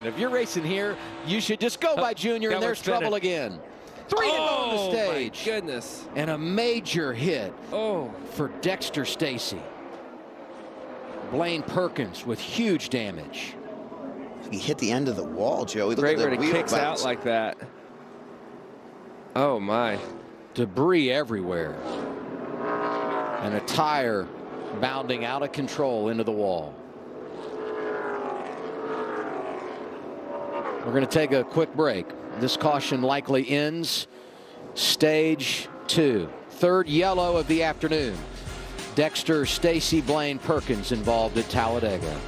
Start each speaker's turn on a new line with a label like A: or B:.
A: If you're racing here, you should just go by Junior, and there's trouble again. Three to go on the
B: Oh,
A: stage.
B: My goodness.
A: And a major hit
B: Oh.
A: for Dexter Stacey. Blaine Perkins with huge damage.
C: He hit the end of the wall, Joey. Look
B: Great
C: at the
B: when it kicks
C: bounce.
B: out like that. Oh, my.
A: Debris everywhere. And a tire bounding out of control into the wall. We're going to take a quick break. This caution likely ends stage two. Third yellow of the afternoon. Dexter Stacey Blaine Perkins involved at Talladega.